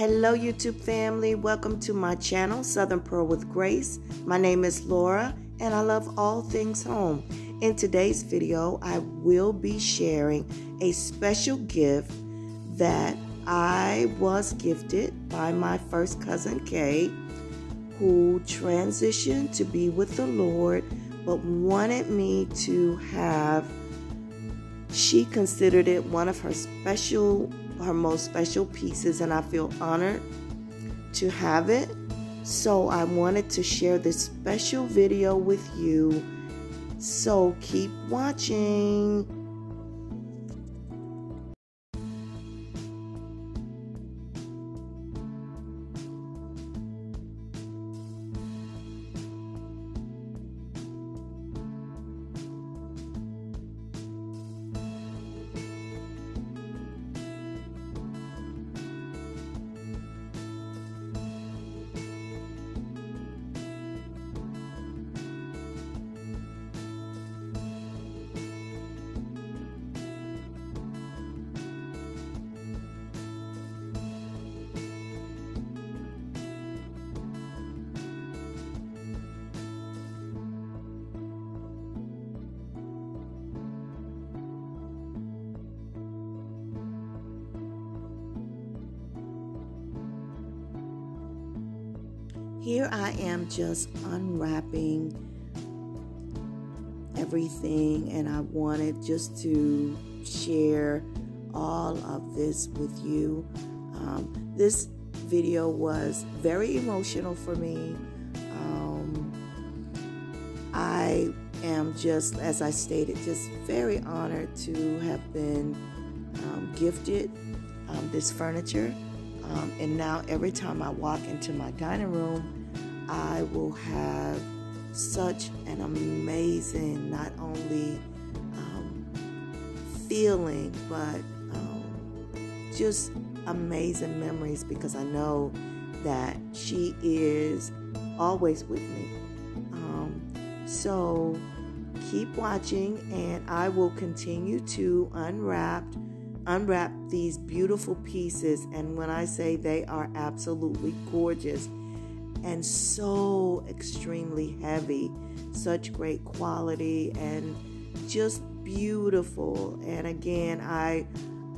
Hello, YouTube family. Welcome to my channel, Southern Pearl with Grace. My name is Lora, and I love all things home. In today's video, I will be sharing a special gift that I was gifted by my first cousin Kay, who transitioned to be with the Lord, but wanted me to have. She considered it one of her special her most special pieces, and I feel honored to have it. So I wanted to share this special video with you. So keep watching. Here I am just unwrapping everything, and I wanted just to share all of this with you. Um, this video was very emotional for me. Um, I am just, as I stated, just very honored to have been um, gifted um, this furniture. Um, and now every time I walk into my dining room, I will have such an amazing, not only um, feeling, but um, just amazing memories because I know that she is always with me. Um, so keep watching, and I will continue to unwrap unwrap these beautiful pieces. And when I say they are absolutely gorgeous and so extremely heavy, such great quality and just beautiful. And again, I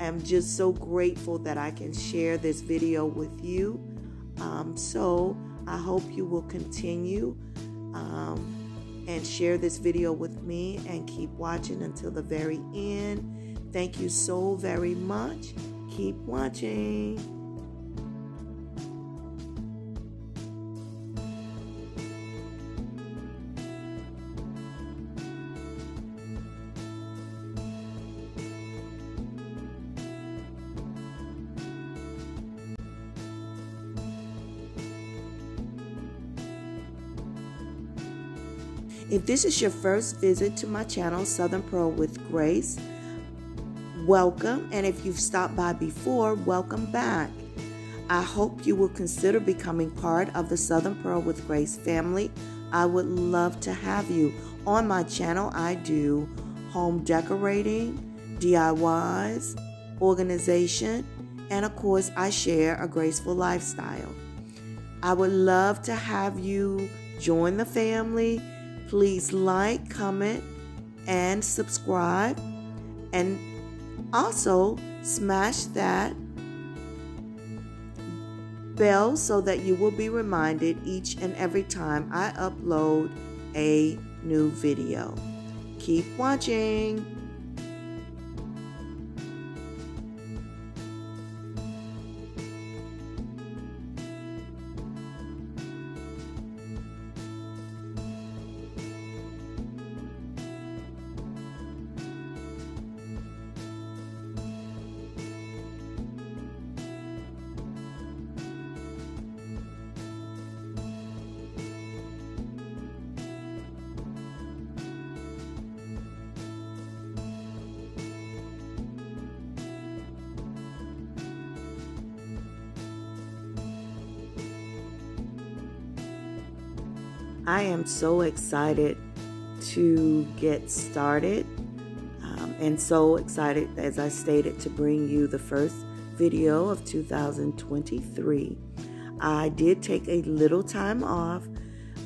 am just so grateful that I can share this video with you. Um, so I hope you will continue. Um, and share this video with me and keep watching until the very end. Thank you so very much. Keep watching. If this is your first visit to my channel, Southern Pearl with Grace, welcome. And if you've stopped by before, welcome back. I hope you will consider becoming part of the Southern Pearl with Grace family. I would love to have you. On my channel, I do home decorating, DIYs, organization, and of course, I share a graceful lifestyle. I would love to have you join the family Please like, comment, and subscribe. And also smash that bell so that you will be reminded each and every time I upload a new video. Keep watching. I am so excited to get started um, and so excited, as I stated, to bring you the first video of 2023. I did take a little time off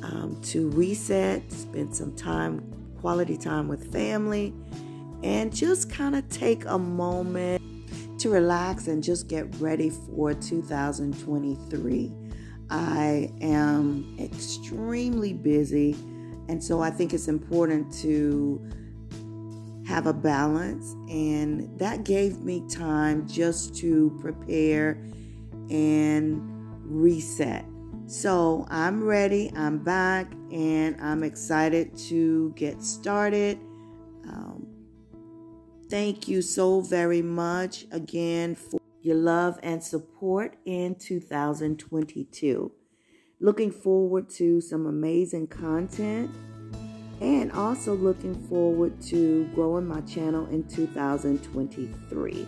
um, to reset, spend some time, quality time with family, and just kind of take a moment to relax and just get ready for 2023. I am extremely busy, and so I think it's important to have a balance, and that gave me time just to prepare and reset. So I'm ready, I'm back, and I'm excited to get started. Um, thank you so very much again for your love and support in 2022. Looking forward to some amazing content and also looking forward to growing my channel in 2023.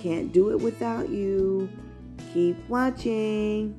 Can't do it without you. Keep watching.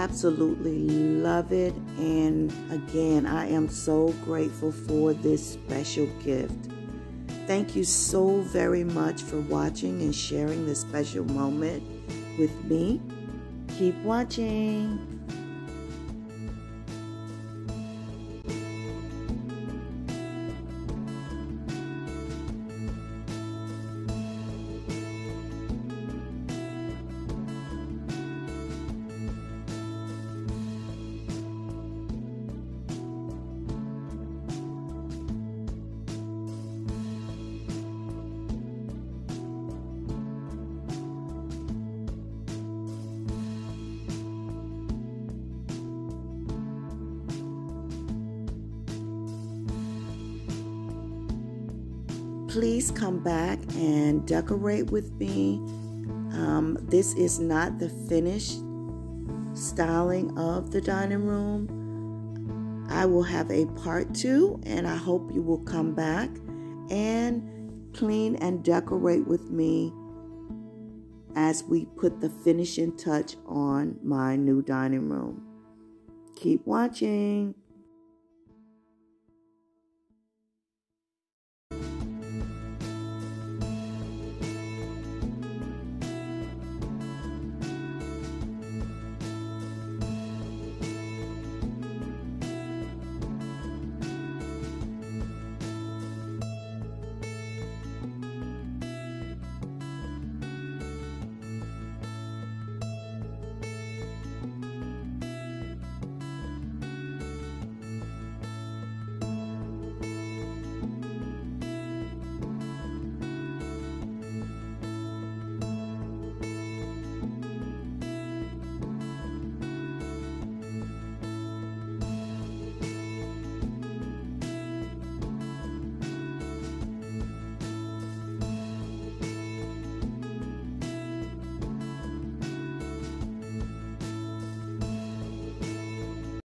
Absolutely love it. And again, I am so grateful for this special gift. Thank you so very much for watching and sharing this special moment with me. Keep watching. Please come back and decorate with me. Um, this is not the finished styling of the dining room. I will have a part two, and I hope you will come back and clean and decorate with me as we put the finishing touch on my new dining room. Keep watching.